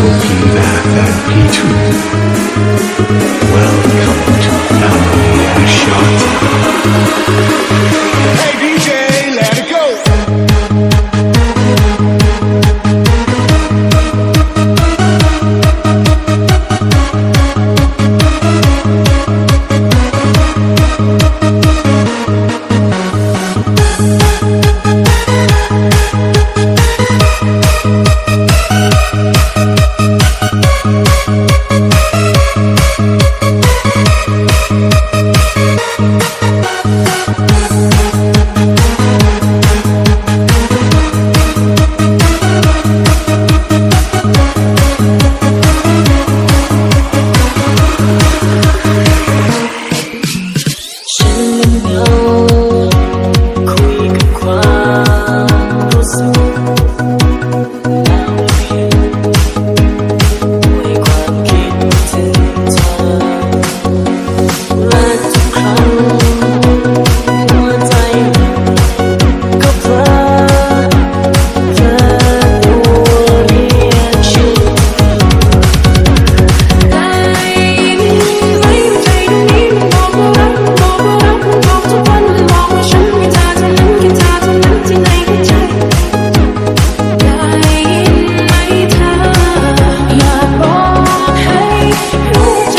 talking therapy. Welcome to Hey DJ, let it go! Ooh.